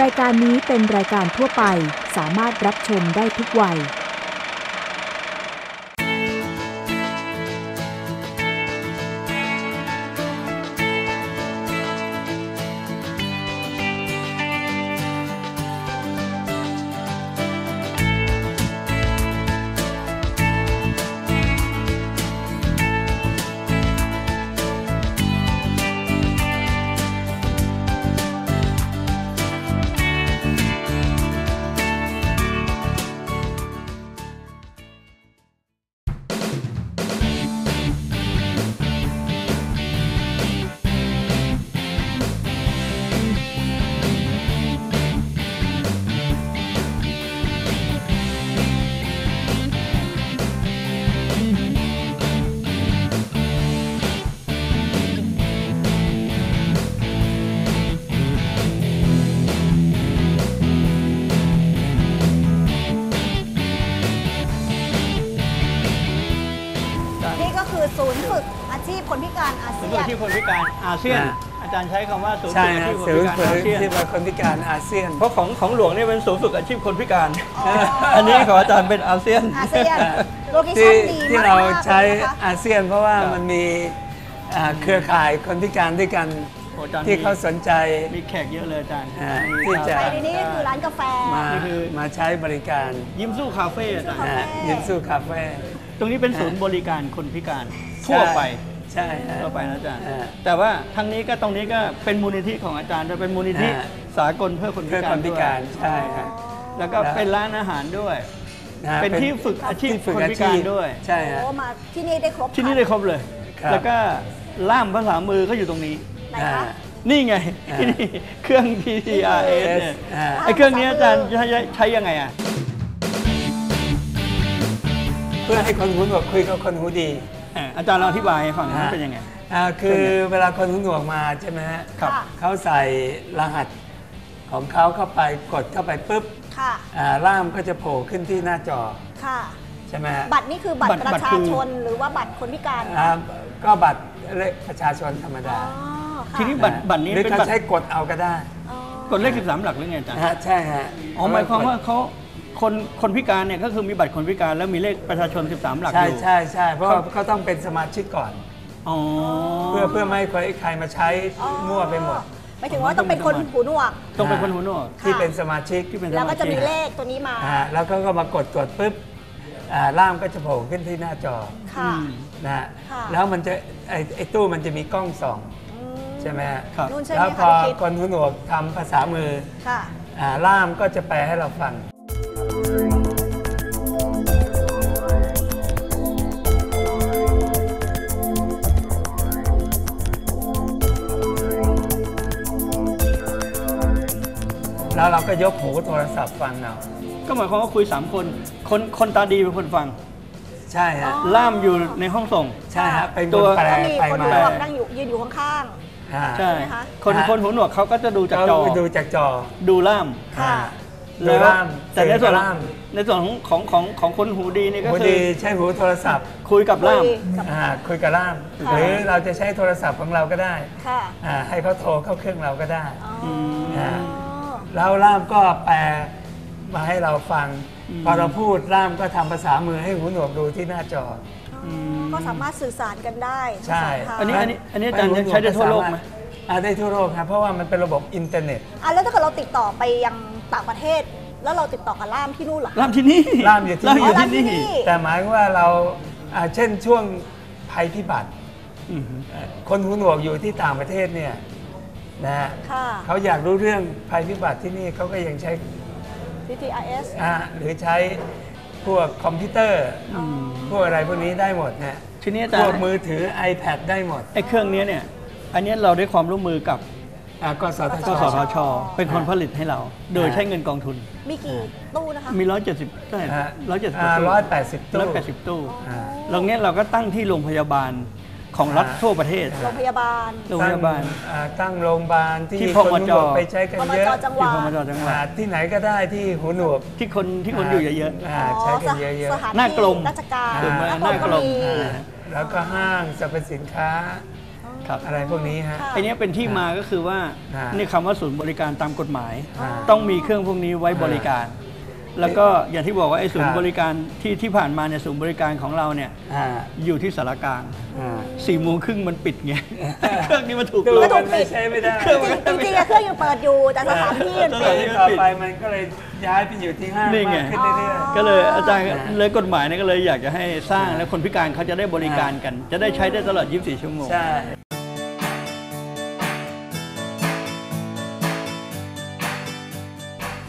รายการนี้เป็นรายการทั่วไปสามารถรับชมได้ทุกวัย ซียนนะอาจารย์ใช้คำว่าศูนย์ใช่ฝึกอาฮะชีพคนศูนพิย์การฝึกอาเซียน ที่ว่าคนพิการอาเซียน เพราะของของหลวงนี่เป็นศูนย์ฝึกอาชีพคนพิการอันนี้ของอาจารย์เป็นอาเซียนโลเคที่ชั่นดีที่มากเราๆใช้เลยนะคะ อาเซียนเพราะว่าครับ มันมีอ่าเครือข่ายคนพิการด้วยกันโอ้อาจารย์ที่เขาสนใจ มีแขกเยอะเลยอาจารย์อ่าที่จะ ไปในนี้ก็คือร้านกาแฟ มานี่คือมาใช้บริการยิ้มสู้คาเฟ่อาจารย์คาเฟ่นะยิมซูคาเฟ่ ตรงนี้เป็นศูนย์บริการคนพิการทั่วไป ใช่ฮะทั่วไปนะอาจารย์อ่าแต่ว่าทางนี้ก็ตรงนี้ก็เป็นมูลนิธิของอาจารย์จะเป็นมูลนิธิอ่าสากลเพื่อคนพิเพื่อการคนพิการด้วยใช่ครับแล้วก็เป็นร้านอาหารด้วยะฮะเป็นที่ฝึกอาชีพที่ฝึกคนอาพิชีการพด้วย ใช่ฮะ โอ้มาที่นี่ได้ครบที่นี่ได้ครบเลย ครับ แล้วก็ล่ามภาษามือก็อยู่ตรงนี้ ไหนอ่าคะ นี่ไงอ่า ที่นี่เครื่อง PTRS เนี่ยอ่าไอ้เครื่องนี้อาจารย์ใช้ใช้ยังไงอะ เพื่อให้คนหูหนวกคุยกับคนหูดี อ่าอาจารย์ลองอธิบายให้ฟังหน่อยมันเป็นยังไง อ่าคือเวลาคนหูหนวกมาใช่ไหมฮะครับค่ะเขาใส่รหัสของเขาเข้าไปกดเข้าไปปุ๊บค่ะ อ่าร่ามก็จะโผล่ขึ้นที่หน้าจอค่ะ ใช่ไหมฮะบัตรนี่คือบัตบัรตรประบัตรชาคือ ชนหรือว่าบัตรคนพิการอ่าก็บัตรเลขประชาชนธรรมอ๋ดาอค่ะทีนี้บัตรบัตรนี้หรือเป็นเขาบัตรใช้กดเอาก็ได้อ๋อกดเลข 13 หลักหรือไงอาจารย์ นะฮะใช่ฮะอ๋อหมายความว่าเขา คนคนพิการเนี่ยก็คือมีบัตรคนพิการแล้วมีเลขประชาชน 13 หลักอใช่ยู่ ใช่ใช่เพราะว่าเขาเขาต้องเป็นสมาชิกก่อน อ๋อ เพื่อเพื่อไม่ให้ใครใครมาใช้อ๋อมั่วไปหมด หมายถึงว่าต้องเป็นคนหูหนวก ต้องเป็นคนหูหนวก ที่ค่ะเป็นสมาชิกที่เป็น แล้วก็จะมีสมาชิกเลขตัวนี้มา อ่าแล้วก็ก็มากดกดปุ๊บอ่าร่ามก็จะโผล่ขึ้นที่หน้าจอค่ะ นะฮะค่ะ แล้วมันจะไอ้ไอ้ตู้มันจะมีกล้องส่องอืม ใช่ไหมฮะครับ นู่นใช่ไหมแล้วพคะอพี่คิด คนหูหนวกทำภาษามือค่ะ อ่าล่ามก็จะแปลให้เราฟัง ก็ยกหูโทรศัพท์ฟังเอาก็หมายความว่าคุย3คน คนคนตาดีเป็นคนฟัง ใช่ฮะ ล่ามอยู่ในห้องส่ง ใช่ฮะเป็นตัคนว แปลก็มีไปคนหูมาหนวกนั่งอยู่ยืนอยู่ข้างอ่าใช่ใช่ไหมคะ คนฮะคนหูหนวกเขาก็จะดูจากจอ ก็ดูจากจอดูล่าม ๆ ค่ะ ดูล่ามแต่ในส่วนเสียงล่ามในส่วนของของของของคนหูดีนี่ก็หูคือดีใช้หูโทรศัพท์คุยกับล่าม คุยกับอ่าคุยกับล่าม ค่ะ หรือเราจะใช้โทรศัพท์ของเราก็ได้ค่ะอ่าให้เขาโทรเข้าเครื่องเราก็ได้อ๋ออ่า แล้วล่ามก็แปลมาให้เราฟัง พอเราพูดล่ามก็ทำภาษามือให้หูหนวกดูที่หน้าจอ ก็สามารถสื่อสารกันได้ใช่ ภาษาทางอันนี้อันนี้อันนี้อาจารย์ใช้ได้ทั่วโลกไหมอ่าได้ทั่วโลกครับเพราะว่ามันเป็นระบบอินเทอร์เน็ต อะแล้วถ้าเกิดเราติดต่อไปยังต่างประเทศ แล้วเราติดต่อกับล่ามที่นู่นเหรอคะ ล่ามที่นี่ล่ามอยู่ที่ ล่ามนี่อยู่อ๋อล่ามที่ที่นี่นี่ แต่หมายว่าเราอ่าเช่นช่วงภัยพิบัติ อืมเอ่อคนหูหนวกอยู่ที่ต่างประเทศเนี่ย นะฮะค่ะ เขาอยากรู้เรื่องภัยพิบัติที่นี่เขาก็ยังใช้ PTRS อ่าหรือใช้พวกคอมพิวเตอร์พวกอะไรพวกนี้ได้หมดนะฮะทีนี้อาพจารวกย์มือถือ iPad ได้หมดไอ้เครื่องนี้เนี่ย อันนี้เราได้ความร่วมมือกับอ่ากสทกชสทช เป็นคนผลิตให้เรา โดยใช้เงินกองทุน มีกี่ตู้นะคะ มี 170เท่าไหร่ฮะร้อยเจ็ดสิบอ่าตู้ร้อยแปดสิบตู้ร้อยแปดสิบตู้ อ่า ตรงเนี้ยเราก็ตั้งที่โรงพยาบาล ของรัฐอ่าทั่วประเทศ โรงพยาบาลโรงพยาบาล ตั้งอ่าตั้งโรงพยาบาลที่ที่คนพมหูจหนวกไปใช้กันพมเยอะจจังหวัที่ดพมจจังหวัดอ่าที่ไหนก็ได้ที่หูหนวกที่คนที่คนอยู่เยอะอ่าใช้กันเยอะสถานหน้ากลมที่ราชการกลุ่มหน้ากลมหน้ากลมก็มีๆอ่าแล้วก็ห้างสรรพสินค้าครับอะไรพวกนี้ฮะค่ะไอเนี้ยเป็นที่มาก็คือว่าอ่านี่คำว่าศูนย์บริการตามกฎหมาย อ่า ต้องมีเครื่องพวกนี้ไว้บริการ แล้วก็อย่างที่บอกว่าไอ้ศูนคย์รับบริการที่ที่ผ่านมาเนี่ยศูนย์บริการของเราเนี่ยอ่าอยู่ที่สารกลางอ่าสี่โมงครึ่งมันปิดไงเครื่องนี้มันถูกดูล็อกมันไม่ใช้ไม่ได้จริงๆจริงๆอะเครื่องยังเปิดอยู่แต่สถานที่มันสปิถานดที่ต่อไปมันก็เลยย้ายไปอยู่ที่ห้างนี่ไงมากขึ้นเรื่อยก็เลยอาจารย์อ่าเลยกฎหมายเนี่ยก็เลยอยากจะให้สร้างแล้วคนพิการเขาจะได้บริการกัน จะได้ใช้ได้ตลอด 24 ชั่วโมง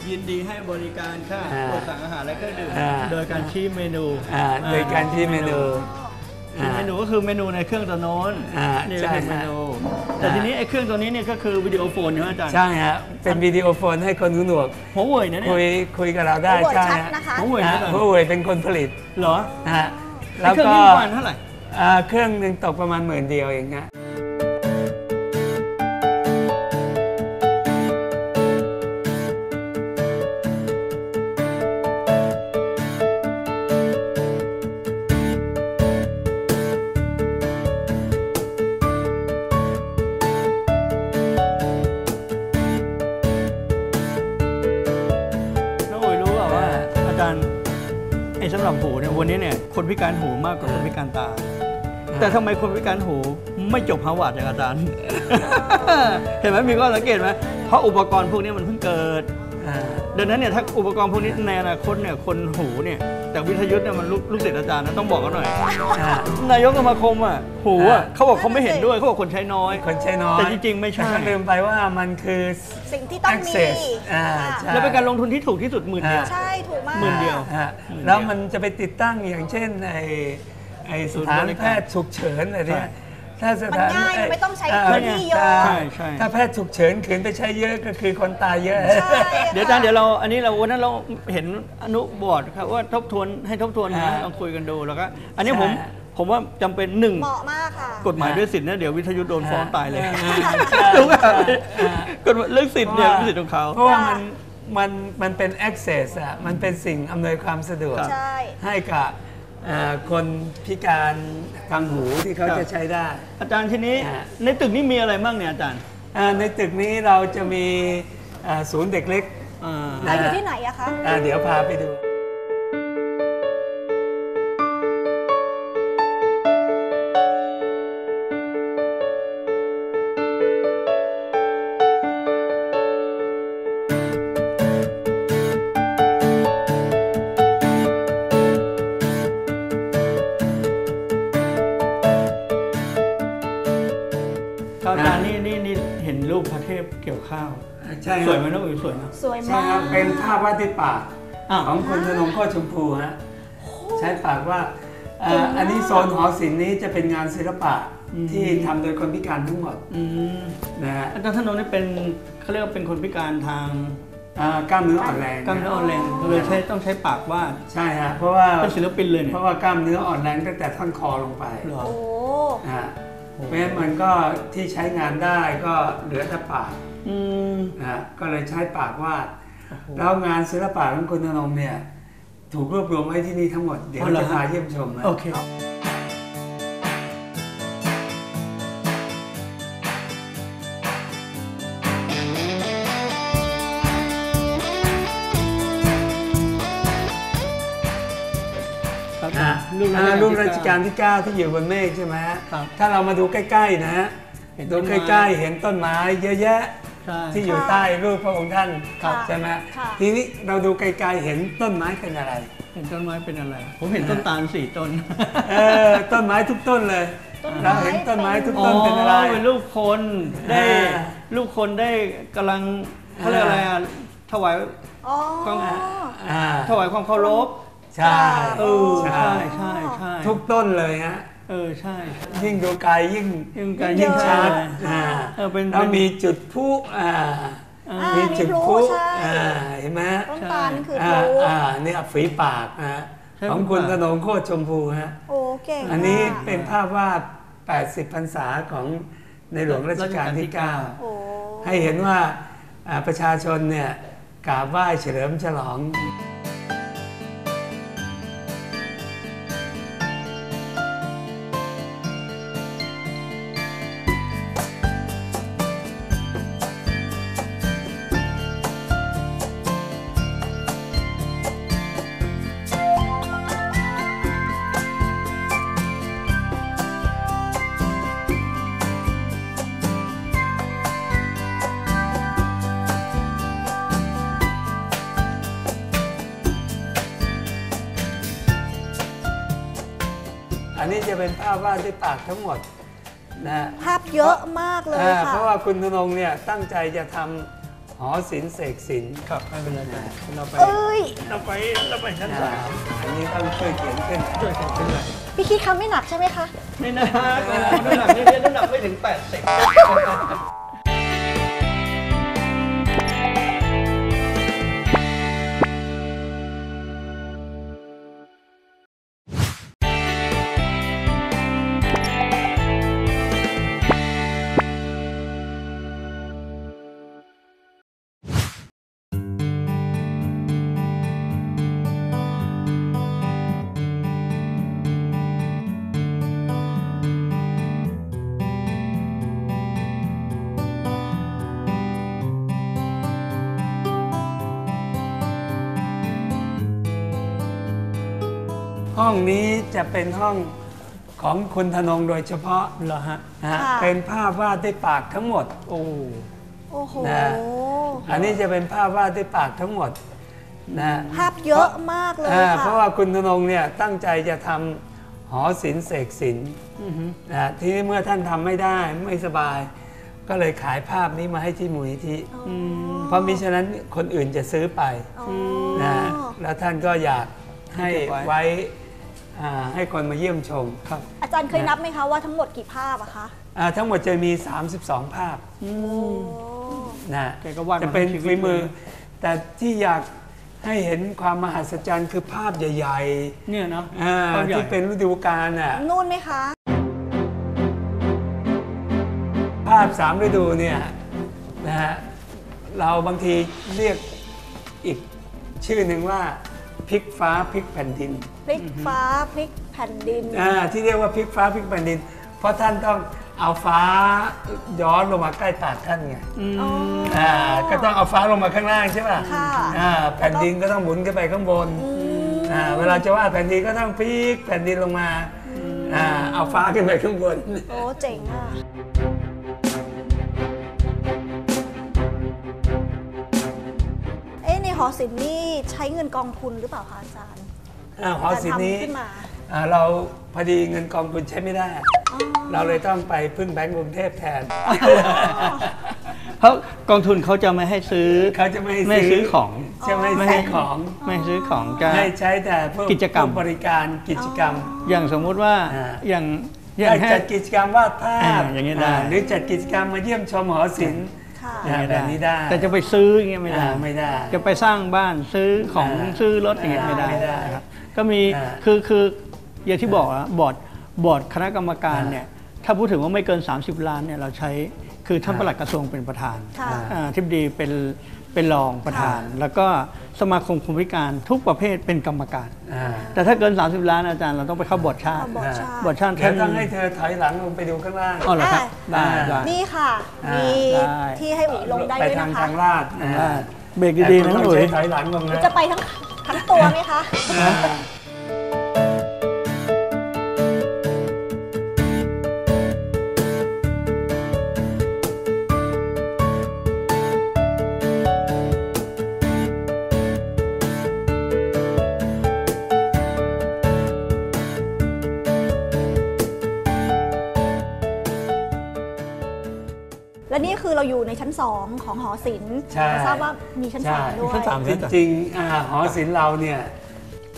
ยินดีให้บริการค่ะอ่าตัวสั่งอาหารและเครื่องดื่มอ่า โดยการชี้เมนูอ่าโดยการที่เมนู ชี้เมนูก็คือเมนูในเครื่องตัวโน้นอ่านี่ก็คือใช่เมฮะนู แต่ทีนี้ไอ้เครื่องตัวนี้เนี่ยก็คือวิดีโอโฟนใช่ไหมอาจารย์ใช่ฮะ เป็นวิดีโอโฟนให้คนหูหนวก หัวเว่ยนะเนี่คุยยคุยกับเราได้หัวใช่ชัดฮะนะคะ หัวเว่ยฮะนะอาจารย์ผู้ป่วยเป็นคนผลิตเหรอนะฮะไอ้แล้วเครื่องก็นี้ประมาณเท่าไหร่ อ่าเครื่องหนึ่งตกประมาณหมื่นเดียวเองฮะ อ้สำหรับหูเนี่ยวันนี้เนี่ยคนพิการหูมากกว่าคนพิการตา แต่ทำไมคนพิการหูไม่จบฮาร์วาร์ดอย่างอาจารย์ เห็นไหมมีข้อสังเกตไหมเพราะอุปกรณ์พวกนี้มันเพิ่งเกิดอ่าดังนั้นเนี่ยถ้าอุปกรณ์พวกนี้ในอนาคตเนี่ยคนหูเนี่ย แต่วิทยุเนี่ยมันลูกลูกศิษย์อาจารย์นะต้องบอกกันหน่อย อ่านายกสมาคมอะหูอะอ่าเขาบอกเขาไม่เห็นด้วยเขาบอกคนใช้น้อย คนใช้น้อยแต่จริงๆไม่ใช่ แต่ก็ลืมไปว่ามันคือ สิ่งที่ต้องมี access อ่าค่ะใช่ แล้วเป็นการลงทุนที่ถูกที่สุดหมื่นเดียว อ่า ใช่ ถูกมาก หมื่นเดียว ฮะแล้วมันจะไปติดตั้งอย่างเช่นไอ้ไอ้สถานแพทย์ฉุกเฉินอะไรเนี่ย ถ้าสถานมันง่ายมันไม่ต้องใช้าพื้นที่เยอะ ใช่ใช่ ถ้าแพทย์ฉุกเฉินขืนไปใช้เยอะก็คือคนตายเยอะใช่เดี๋ยวอาจารย์เดี๋ยวเราอันนี้เราวันนั้นเราเห็นอนุบอร์ดครับว่าทบทวนให้ทบทวนนะอ่าลองคุยกันดูแล้วก็อันนี้ผมใช่ ผมว่าจำเป็นหนึ่งเหมาะมากค่ะ กฎหมายด้วยสิทธิ์นะเดี๋ยววิทยุโดนฟ้องตายเลยอ่าใช่ถูกไหมใช่อ่ากฎหมายเรื่องสิทธิ์เนี่ยเป็นสิทธิ์ของเขา เพราะว่ามันมันมันเป็น access อะมันเป็นสิ่งอำนวยความสะดวกครับใช่ ให้กับอ่า คนพิการทางหูที่เขาครับจะใช้ได้ อาจารย์ทีนี้อ่าในตึกนี้มีอะไรบ้างเนี่ยอาจารย์อ่าในตึกนี้เราจะมีอ่าศูนย์เด็กเล็กอ่าอะอยู่ที่ไหนอะคะอ่าเดี๋ยวพาไปดู ใช่สวยไหมน้องอุ๋ยสวยนะสวยใช่มาครัก บเป็นภาพวาดที่ปากอ้าวของคุณธนงโคตรชมพูฮะใช้ปากว่าอ่าอันนี้โซนหอศิลป์นี้จะเป็นงานศิลปะที่ทำโดยคนพิการทั้งหมดอืมนะฮะอาจารย์ธนงนี่เป็นเขาเรียกว่าเป็นคนพิการทางอ่ากล้ามเนื้ออ่อนแรงกล้ามเนื้ออ่อนแรงเลยใช้ต้องใช้ปากวาดใช่ฮะเพราะว่าเป็นศิลปินเลยเนี่เพยราะว่ากล้ามเนื้ออ่อนแรงตั้งแต่ท่อนคอลงไปเหรอ โอ้นะฮะเพราะฉะนั้นมันก็ที่ใช้งานได้ก็เหลือแต่ปากอืม นะฮะก็เลยใช้ปากวาดแล้วงานศิลปะของคุณธนงเนี่ย ถูกรวบรวมไว้ที่นี่ทั้งหมด เดี๋ยวอ๋อเหรอจะพาเยี่ยมชมนะโอเคครับนะรูปอ่ารูปราชการที่ที่ 9 ที่อยู่บนเมฆใช่ไหมฮะครับถ้าเรามาดูใกล้ ๆ นะฮะเห็นดูต้นไม้ใกล้ ๆ เห็นต้นไม้เยอะแยะ ใช่ที่อยู่ใต้รูปพระองค์ท่านครับ ใช่ไหมค่ะ ทีนี้เราดูไกลๆเห็นต้นไม้เป็นอะไร เห็นต้นไม้เป็นอะไร ผมเห็นต้นตาลสี่ต้นเออต้นไม้ทุกต้นเลย ต้นไม้เราเห็นต้นไม้ทุก อ๋อต้นเป็นอะไรเป็นลูกคนได้อ่าลูกคนได้กำลังเขาเรียกอะไรอะถวาย อ๋อ กล้อง อ่าถวายความเคารพใช่เออใช่ใช่ใช่ใช่ทุกต้นเลยฮะ เออใช่ ยิ่งดูไกลยิ่งยิ่งไกลยิ่งชัดเลยอ่าเออเป็นแล้วเป็นมีจุดพลุอ่าอ่าอ่ามีมีจุดพลุพลุใช่อ่าเห็นไหมฮะต้นตาลนี่คือพอ่าลุอ่าเนี่ยฝีปากนะฮะใช่ของคุณฝีธปากนงโคตรชมพูฮะโอ้เก่งอันนี้มากเป็นภาพวาด 80พรรษาของในหลวงรัชกาลที่โอ้9ให้เห็นว่าอ่าประชาชนเนี่ยกราบไหว้เฉลิมฉลอง นนี้จะเป็นภาพวาดด้วยปากทั้งหมดนะภาพเยอะมากเลยอ่าค่ะ เพราะว่าคุณธนงเนี่ยตั้งใจจะทำหอศิลป์เสกศิลป์ครับไม่เป็นไรอาจารย์เราไปเอ้ย เราไปเราไปชั้นอ่าสามอันนี้ต้องช่วยเขียนขึ้นช่วยกันขึ้นเลยพี่คิดคำไม่หนักใช่ไหมคะ ไม่นะน้ำหนักนี่น้ำหนักไม่ถึง80 ห้องนี้จะเป็นห้องของคุณธนงโดยเฉพาะเหรอฮะนะฮะค่ะ เป็นภาพวาดด้วยปากทั้งหมด โอ้ โอ้โห นะ อันนี้จะเป็นภาพวาดด้วยปากทั้งหมดนะภาพเยอะมากเลยอ่าค่ะเพราะว่าคุณธนงเนี่ยตั้งใจจะทำหอศิลป์เสกศิลป์นะทีนี้เมื่อท่านทำไม่ได้ไม่สบาย ก็เลยขายภาพนี้มาให้ที่มูลนิธิเพราะมิฉะนั้นคนอื่นจะซื้อไป อ๋อนะแล้วท่านก็อยากให้ให้เก็บไว้ไว้อ่า ให้คนมาเยี่ยมชมครับ อาจารย์เคยนับไหมคะว่าทั้งหมดกี่ภาพอะคะอ่าทั้งหมดจะมี 32 ภาพโอ้นะแกก็วาดมาจะเป็นทั้งชีวิตฝีมือเลยแต่ที่อยากให้เห็นความมหัศจรรย์คือภาพใหญ่เนี่ยเนาะๆอ่าภาพใหญ่ที่เป็นฤดูกาลน่ะนู่นไหมคะ ภาพสามฤดูเนี่ยนะฮะเราบางทีเรียกอีกชื่อหนึ่งว่า พลิกฟ้าพลิกแผ่นดินพลิกฟ้าพลิกแผ่นดิน อ่าที่เรียกว่าพลิกฟ้าพลิกแผ่นดิน เพราะท่านต้องเอาฟ้าย้อนลงมาใกล้ปากท่านไงอ๋ออ่าก็ต้องเอาฟ้าลงมาข้างล่างใช่ป่ะค่ะอ่าแผ่นดินก็ต้องหมุนขึ้นไปข้างบนอ่าเวลาจะวาดแผ่นดินก็ต้องพลิกแผ่นดินลงมาอ่าเอาฟ้าขึ้นไปข้างบนโอ้เจ๋งอะ หอศิลป์นี่ใช้เงินกองทุนหรือเปล่าคะอาจารย์อาหอศิลป์นี้การทำขึ้นมา อ่าเราพอดีเงินกองทุนใช้ไม่ได้ เราเลยต้องไปพึ่งแบงก์กรุงเทพแทน เพราะกองทุนเขาจะไม่ให้ซื้อเขาจะไม่ให้ไม่ซื้อของ จะไม่ให้ให้ของ ไม่ให้ซื้อของจะ ให้ใช้แต่พวกกิจกรรม พวบริการกิจกรรม อย่างสมมุติว่าอ่า อย่างอย่างให้ จัดกิจกรรมวาดภาอ่าพอย่างนี้ได้ หรือจัดกิจกรรมมาเยี่ยมชมหอศิลป์ ค่ะอ่าแบบนี้ได้ แต่จะไปซื้ออย่างเงี้ยไม่ได้อ่าไม่ได้ จะไปสร้างบ้านซื้อของอ่าซื้อรถอย่างเงี้ยไม่ได้ไม่ได้นะครับก็มีอ่าคือคืออย่างที่บอกอะบอร์ดบอร์ดคณะกรรมการอ่าเนี่ยถ้าพูดถึงว่าไม่เกิน 30 ล้านเนี่ยเราใช้คือท่านอ่าปลัดกระทรวงเป็นประธานค่ะอ่าทิบดีเป็น เป็นรองประธาน แล้วก็สมาคมคนพิการทุกประเภทเป็นกรรมการ อ่าแต่ถ้าเกิน 30 ล้านอาจารย์เราต้องไปเข้าบอร์ดชาติเข้าบอร์ด ชาติ บอร์ดชาติเดี๋ยท่าวนต้องให้เธอถอยหลังลงไปดูข้างล่าง อ๋อเหรอครับอ่าได้ได้ นี่ค่ะ อ่ามี มีได้ที่ให้อุ๋ยลงได้ไปด้วยทางนะคะทางลาดได้เบรกดีๆนะแต่น้องต้อุ๋ยใช้ถอยหลังลงนะ จะไปทั้งทั้งตัวไหมคะ อ่า คือเราอยู่ในชั้น 2 ของหอศิลป์ใช่ ทราบว่ามีชั้นใช่3ด้วย ชั้นสาม จริงๆอ่าหอศิลป์เราเนี่ย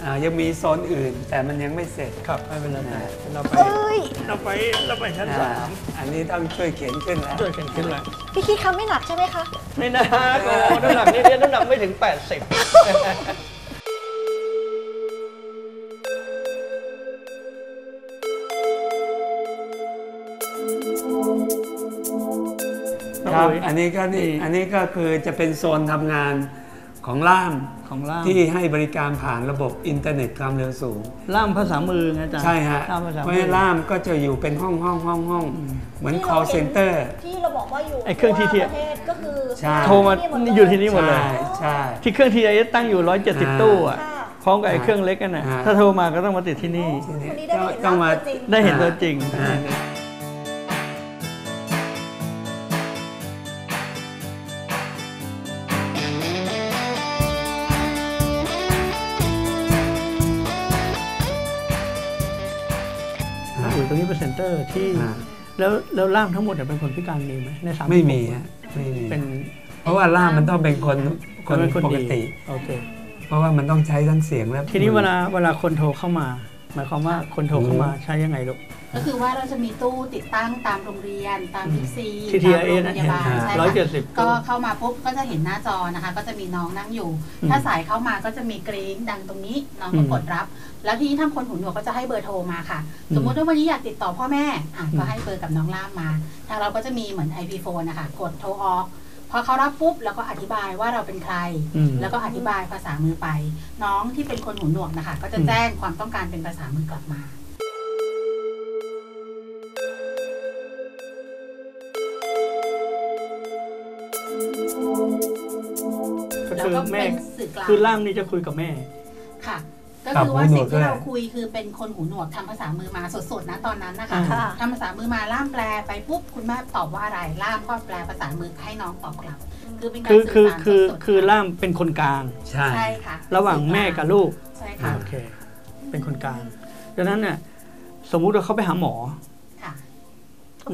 อ่ายังมีโซนอื่น แต่มันยังไม่เสร็จครับไม่เป็นไรเราไปเอ้ย เราไปเราไปชั้นอ่าสามอันนี้ต้องช่วยเขียนขึ้นแล้ว ช่วยกันขึ้นเลยพี่คิดคำไม่หนักใช่ไหมคะ ไม่นะโอ้น้ำหนักนี่น้ำหนักไม่ถึง 80 ครับโอ้ยอันนี้ก็นี่นี่อันนี้ก็คือจะเป็นโซนทำงานของล่ามของล่ามที่ให้บริการผ่านระบบอินเทอร์เน็ตความเร็วสูงล่ามภาษามือไงอาจารย์ใช่ฮะล่ามภาษาเพราะมืฉะนั้นล่ามก็จะอยู่เป็นห้องห้องห้องห้องเหมือน call center ที่เราบอกว่าอยู่ไอ้เครื่องที่ทั่วประเทศก็คือใช่โทรมาอยู่ที่นี่หมดเลยใช่ใช่ที่เครื่องทีไอตั้งอยู่ 170 ตู้อะค่ะพร้อมกับไอ้เครื่องเล็กกันน่ะอ่าถ้าโทรมาก็ต้องมาติดที่นี่วันนี้ได้เห็นต้องมาตัวจริงได้เห็นตัวจริง เป็น center ที่อ่าแล้วแล้วล่ามทั้งหมดเนี่ยเป็นคนพิการมีไหมในสามไม่มีฮะไม่มีเป็นเพราะว่าล่ามมันต้องเป็นคนคนเป็นคนปกติดีโอเคเพราะว่ามันต้องใช้ทั้งเสียงและทีนี้มือเวลาเวลาคนโทรเข้ามาห มายความว่าคนโทรเข้ามาใช้ยังไงลูก ก็คือว่าเราจะมีตู้ติดตั้งตามโรงเรียน ตามบิ๊กซีที่ตาม TIA โรงพยาบาลนะใช่ร้อยเจ็ดสิบค่ะก็เข้ามาปุ๊บก็จะเห็นหน้าจอนะคะ ก็จะมีน้องนั่งอยู่อืมถ้าสายเข้ามาก็จะมีกรี๊งดังตรงนี้น้องก็อืมกดรับ แล้วทีนี้ทางคนหูหนวกก็จะให้เบอร์โทรมาค่ะอืมสมมุติว่าวันนี้อยากติดต่อพ่อแม่อะอืมก็ให้เบอร์กับน้องล่ามมา ทางเราก็จะมีเหมือน IP phone นะคะกดโทรออก พอเขารับปุ๊บแล้วก็อธิบายว่าเราเป็นใครอืมแล้วก็อธิบายภาษามือไป น้องที่เป็นคนหูหนวกนะคะ ก็จะอืมแจ้งความต้องการเป็นภาษามือกลับมาก็แล้วคือก็แม่เป็นสื่อกลางคือล่ามนี่จะคุยกับแม่ค่ะ ก็กับคือว่าหูหนสิ่วงกที่ด้วยเราคุยคือเป็นคนหูหนวกทำภาษามือมาสดๆนะตอนนั้นนะคะอ่าทำภาษามือมาล่ามแปลไปปุ๊บคุณแม่ตอบว่าอะไรล่ามก็แปลภาษามือให้น้องตอบกลับ คือเป็นการคือคือสื่อสารคือสดๆคือล่ามเป็นคนกลางใช่ใช่ค่ะระหว่างแม่กับลูกใช่ค่ะโอเค เป็นคนกลางดังนั้นเนี่ยสมมุติว่าเขาไปหาหมอค่ะ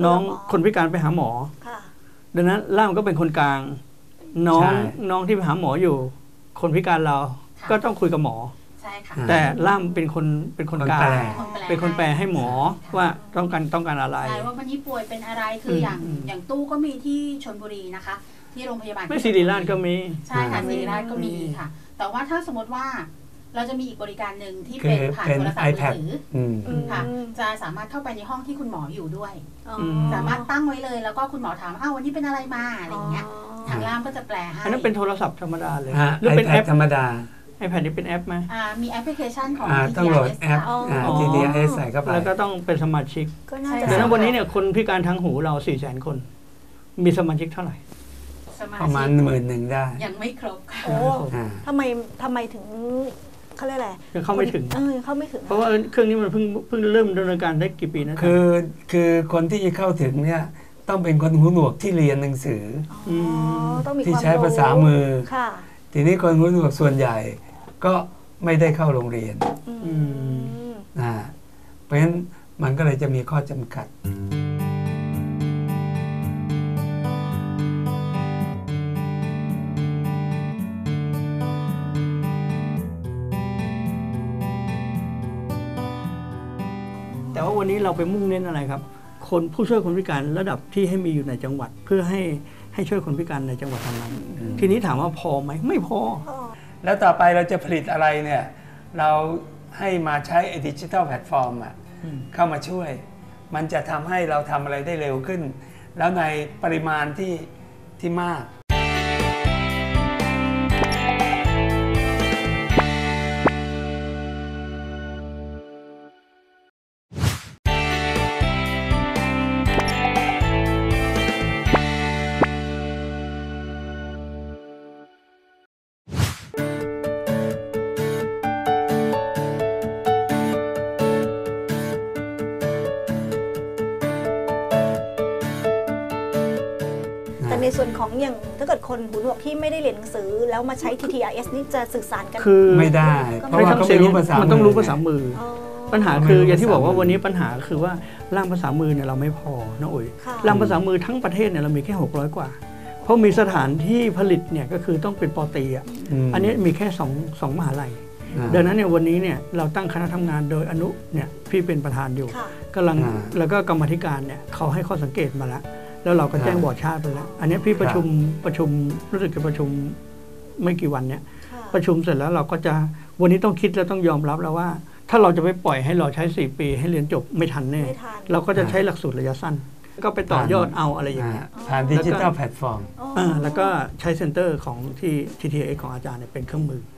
น้องคนพิการไปหาหมอค่ะดังนั้นล่ามก็เป็นคนกลาง น้องใช่น้องที่ไปหาหมออยู่ คนพิการเราค่ะก็ต้องคุยกับหมอใช่ ค่ะอ่าแต่ล่ามเป็นคนเป็นคนกลางคนแปลเป็นคนแปลให้หมอค่ะว่าต้องการต้องการอะไรใช่ว่าวันนี้ป่วยเป็นอะไรคืออมอย่างอืมอย่างตู้ก็มีที่ชนบุรีนะคะ ที่โรงพยาบาลไม่สิริราชก็มีใช่ค่ะอืมสิริราชก็มีมีค่ะ แต่ว่าถ้าสมมติว่าเราจะมีอีกบริการหนึ่งที่คืเป็นอผ่านเป็นโทรศัพท์มือ iPad ถืออืมอืมค่ะ จะสามารถเข้าไปในห้องที่คุณหมออยู่ด้วยอ๋อมสามารถตั้งไว้เลย แล้วก็คุณหมอถามอ้าววันนี้เป็นอะไรมาอะไรอย่างเงี้ยทางล่ามก็จะแปลให้อันนั้นเป็นโทรศัพท์ธรรมดาเลยฮะหรือเป็นแอ iPad ปธรรมดา iPad นี่เป็นแอปไหมอ่ามีแอปพลิเคชันของ อ่า TTRS ต้องโหลดแอปค่ะอ่าอ๋อ TTRS ใส่เข้าไป แล้วก็ต้องเป็นสมาชิกก็น่าจะใช่ดังนั้นวันนี้เนี่ยคนพิการทางหูเรา4 0 0 0 0 0คน มีสมาชิกเท่าไหร่ สมาชิกประมาณหมื่นหนึ่งได้ยังไม่ครบค่ะ โอ้อ่า ทำไมทำไมถึงเขาเรียกอะไรยังเข้าไม่ถึง เออเข้าไม่ถึงเพราะว่าเครื่องนี้มันเพิ่งเพิ่งเริ่มดำเนินการได้กี่ปีนะคือ คือคนที่จะเข้าถึงเนี่ย ต้องเป็นคนหูหนวกที่เรียนหนังสือ อ๋อต้องมีที่ความใช้รู้ภาษามือ ค่ะ ทีนี้คนหูหนวกส่วนใหญ่ ก็ไม่ได้เข้าโรงเรียนอืมนะเพราะฉะนั้นมันก็เลยจะมีข้อจำกัด แต่ว่าวันนี้เราไปมุ่งเน้นอะไรครับ คนผู้ช่วยคนพิการระดับที่ให้มีอยู่ในจังหวัดเพื่อให้ให้ช่วยคนพิการในจังหวัดนั้นๆทีนี้ถามว่าพอไหมไม่พอ แล้วต่อไปเราจะผลิตอะไรเนี่ย เราให้มาใช้ digital platform อะอืมเข้ามาช่วย มันจะทำให้เราทำอะไรได้เร็วขึ้น แล้วในปริมาณที่ที่มาก วนของอย่างถ้าเกิดคนหูหนวกที่ไม่ได้เรียนหนังสือ แล้วมาใช้ TTRS นี่จะสื่อสารกัน คือไม่ได้ เพราะว่าทั้งเขาเสีไม่ยงรู้ภาษา มันต้องรู้ภาษาไงมืออ๋อปัญหาไม่คือรู้อย่างที่บอกว่าภาษามือวันนี้ปัญหาคือว่าร่างภาษามือเนี่ยเราไม่พอนะอุ๋ยค่ะร่างภาษามือทั้งประเทศเนี่ยเรามีแค่ 600 กว่า เพราะมีสถานที่ผลิตเนี่ยก็คือต้องเป็นปอตรีอะมอันนี้มีแค่สองสองมหาลัยอ่าดังนั้นเนี่ยวันนี้เนี่ยเราตั้งคณะทำงานโดยอนุเนี่ยพี่เป็นประธานอยู่ค่ะกำลังอ่าแล้วก็กรรมาธิการเนี่ยเขาให้ข้อสังเกตมาแล้ว แล้วเราก็แจ้งอ่าบอร์ดชาติไปแล้ว อันนี้พี่ประชุมประชุมรู้สึกจะประชุมไม่กี่วันเนี่ยค่ะประชุมเสร็จแล้วเราก็จะวันนี้ต้องคิดและต้องยอมรับแล้วว่า ถ้าเราจะไปปล่อยให้เราใช้ 4 ปี ให้เรียนจบไม่ทันแน่ไม่ทันเราก็จะใช้หลักสูตรระยะสั้น ก็ไปต่อยอดเอาอะไรอย่างอ่าเงี้ยผ่าน digital platform อ๋ออ่าแล้วก็ใช้ center ของที่ TTRS ของอาจารย์เนี่ยเป็นเครื่องมืออ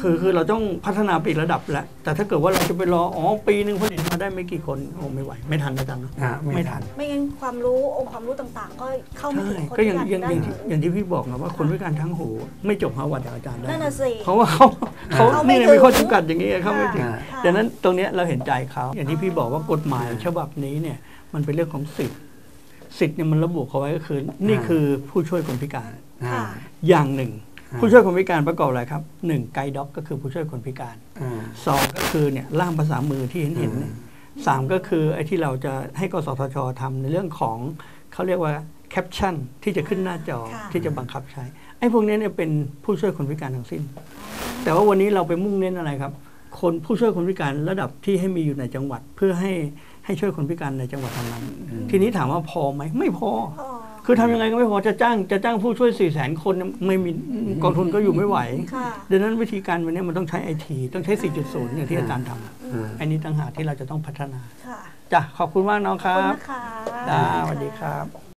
คือคือเราต้องพัฒนาไปอีกระดับแล้ว แต่ถ้าเกิดว่าเราจะไปรอ อ๋อ ปีหนึ่งผลิตมาได้ไม่กี่คนโอ้ไม่ไหว ไม่ทันอาจารย์เนอะอ่าไม่ไม่ทัทันนไม่งั้นความรู้องค์ความรู้ต่างๆ ก็เข้าไม่ใช่ถึงคนก็อย่างพิอย่างได้อย่างที่อย่างที่พี่บอกนะว่าคนพิการทั้งหู ไม่จบฮาร์วาร์ดจากอาจารย์ได้นั่นน่ะสิเพราะว่าเขาเขาเขาไม่นี่ถึงมีข้อจำกัดอย่างนี้เขาไม่ถึงอ่าค่ะดังนั้นตรงเนี้ยเราเห็นใจเขาอย่างที่พี่บอกว่ากฎหมายฉบับนี้เนี่ยมันเป็นเรื่องของสิทธิ์สิทธิ์เนี่ยมันระบุเขาไว้ก็คือ นี่คือผู้ช่วยคนพิการอ่าค่ะอย่างหนึ่งอ่า ผู้ช่วยคนพิการประกอบอะไรครับหนึ่ง guide dog ก็คือผู้ช่วยคนพิการอ่าสองก็คือเนี่ยล่ามภาษามือที่เห็นเห็นๆเนี่ยสามก็คือไอ้ที่เราจะให้กสทชทำในเรื่องของเขาเรียกว่าแคปชั่นที่จะขึ้นหน้าจอค่ะที่จะบังคับใช้ไอ้พวกนี้เนี่ยเป็นผู้ช่วยคนพิการทั้งสิ้น แต่ว่าวันนี้เราไปมุ่งเน้นอะไรครับ คนผู้ช่วยคนพิการระดับที่ให้มีอยู่ในจังหวัด เพื่อให้ให้ช่วยคนพิการในจังหวัดนั้นๆทีนี้ถามว่าพอไหมไม่พออ๋อ คือทำยังไงก็ไม่พอจะจ้างจะจ้างผู้ช่วย4ี่แสนคนเนี่ยไม่มีกองทุนก็อยู่ไม่ไหวค่ะดังนั้นวิธีการวันนี้มันต้องใช้ไอทีต้องใช้ 4.0 อย่างที่อาจารย์ทำอันนี้ต่างหากที่เราจะต้องพัฒนาค่ะจ้ะขอบคุณมากน้องคขอบรัคุณบนะคะจ้าสวัสดีครับ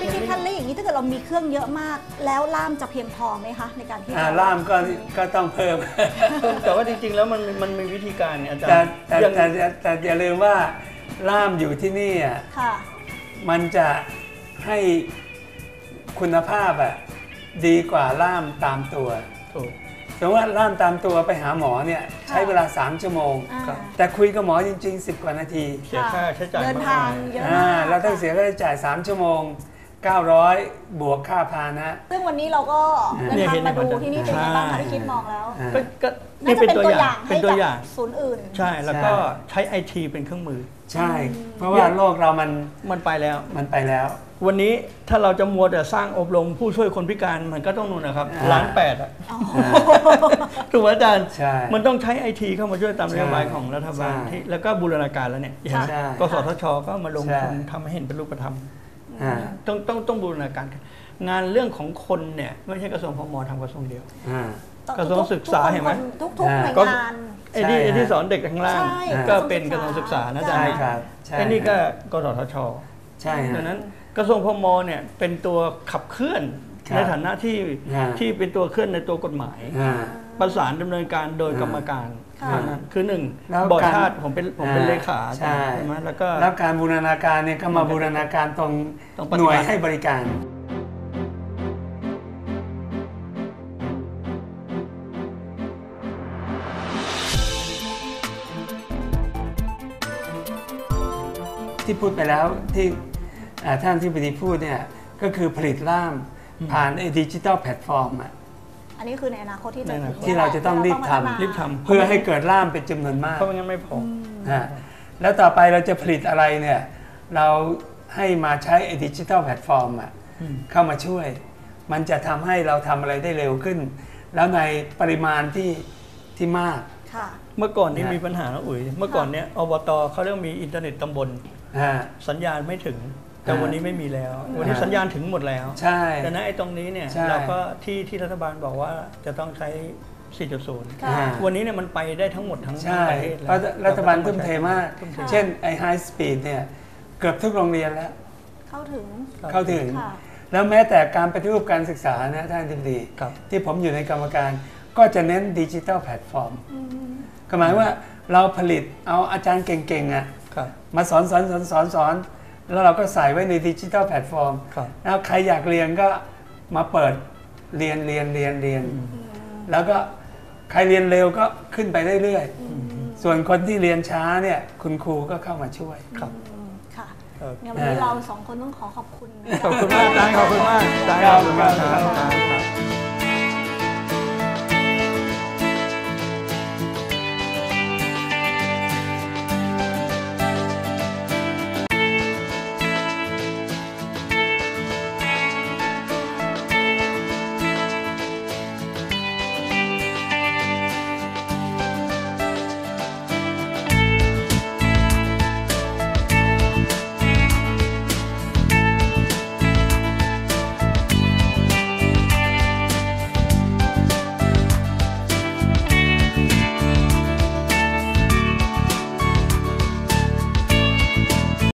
พี่คิดท่านแล้วอย่างนี้ถ้าเกิดเรามีเครื่องเยอะมาก แล้วล่ามจะเพียงพอไหมคะในการที่อ่าจะล่ามก็ก็ต้องเพิ่ม แต่ว่าจริงๆ แล้วมันมันมีวิธีการเนี่ยอาจารแต่ย์แต่อย่างแต่แต่แต่อย่าลืมว่าล่ามอยู่ที่นี่อะค่ะมันจะให้คุณภาพอะดีกว่าล่ามตามตัวถูกสมมติว่าล่ามตามตัวไปหาหมอเนี่ยใช้เวลา 3 ชั่วโมงอ่าครับแต่คุยกับหมอจริง ๆ 10 กว่านาที เสียค่าใช้จ่ายเดินมากทางมายเยอะอ่ามากแล้วต้องเสียค่าใช้จ่าย 3 ชั่วโมง 900 บวกค่าพาหนะ ซึ่งวันนี้เราก็เดินทางมาดูที่นี่เป็นยังไงบ้างคะที่คิดมองแล้วอ่าก็ก็น่านี่จะเป็นเป็นตัวตัวออย่างย่างให้เป็นตัวกับอย่างศูนย์อื่น ใช่แล้วก็ใช้ไอทีเป็นเครื่องมือ ใช่ เพราะว่าโลกเรามันมันไปแล้ว มันไปแล้ว วันนี้ถ้าเราจะมัวแต่สร้างอบรมผู้ช่วยคนพิการมันก็ต้องนู่นนะครับอ่าล้านแปดอะถูกไหมอาจารย์ใช่มันต้องใช้ไอทีเข้ามาช่วยตามนโยบายใช่ของรัฐบาลใช่ที่แล้วก็บูรณาการแล้วเนี่ยเห็นไหมใช่กสทชก็มาลงทุนใช่ ทำให้เห็นเป็นรูปธรรมอ่า ต้องต้องต้องบูรณาการงานเรื่องของคนเนี่ยไม่ใช่กระทรวงพมทำกระทรวงเดียวอ่ากระทรวงศึกษาเห็นไหมทุกๆหน่วยก็งาน ไอ้ที่ใช่ไอ้ที่ฮะสอนเด็กข้างล่างใช่ก็เป็นกระทรวงศึกษานะอาจารใช่ย์ครับใช่ไอ้นี่ก็กสทช ใช่ฮะดังนั้นกระทรวงพมเนี่ยเป็นตัวขับเคลื่อนครับในฐานะที่ฮะที่เป็นตัวเคลื่อนในตัวกฎหมายอ่าประสานดำเนินการโดยอ่ากรรมการ ค่ะเท่านั้นคือหนึ่งแล้วบอร์ดการชาติผมเป็นผมเป็นอ่าเลขาใช่ใช่ไหมแล้วก็แล้วการบูรณาการเนี่ยก็มาบูรณาการตรงต้องปฏิบัติหน่วยให้บริการที่พูดไปแล้วที่อ่าท่านอธิบดีพูดเนี่ยก็คือผลิตล่ามผ่านไอ้ digital platform อะ อันนี้คือในอนาคตที่จะในอนาคตที่เราจะต้องรีบทำพัฒนารีบทำเพื่อให้เกิดล่ามเป็นจำนวนมากเพราะไม่งั้นไม่พออนะแล้วต่อไปเราจะผลิตอะไรเนี่ย เราให้มาใช้ดิจิ t a ลแพลตฟอร์มอะอืมเข้ามาช่วย มันจะทำให้เราทำอะไรได้เร็วขึ้น แล้วในปริมาณที่ที่มากค่ะเมื่อก่อนนี่นะมีปัญหานะอุ๋ย เมื่อก่อนเนี้ยอบตเขาเรียกมีอินเทอร์เน็ตตำบลอ่าสัญญาณไม่ถึง แต่อ่าวันนี้ไม่มีแล้ว วันนี้อ่าสัญญาณถึงหมดแล้ว ใช่แต่นั้นไอ้ตรงนี้เนี่ยใช่เราก็ที่ที่รัฐบาลบอกว่าจะต้องใช้ 4.0ค่ะอ่าวันนี้เนี่ยมันไปได้ทั้งหมดทั้งใช่ประเทศเพราะรัฐบาลทุ่มเทมากทุ่มเทเช่นไอ้ high speed เนี่ยเกือบทุกโรงเรียนแล้ว เข้าถึงเข้าถึงค่ะแล้วแม้แต่การปฏิรูปการศึกษานะท่านอธิบดีครับที่ผมอยู่ในกรรมการก็จะเน้นดิจิ t a ลแพลตฟอร์มก็หมายว่าเราผลิตเอาอาจารย์เก่งๆอะครับมาสอนสอนสอนสอนสอน แล้วเราก็ใส่ไว้ในดิจิ t a ลแพลตฟอร์มครับ แล้วใครอยากเรียนก็มาเปิดเรียนเรียนเรียนเรียน แล้วก็ใครเรียนเร็วก็ขึ้นไปเรื่อยๆ ส่วนคนที่เรียนช้าเนี่ยคุณครูก็เข้ามาช่วย ครับ อืมค่ะครับ งั้นวันนี้เราสองคนต้องขอขอบคุณขอบคุณมากอาจารย์ขอบคุณมากอาจารย์ขอบคุณมากครับ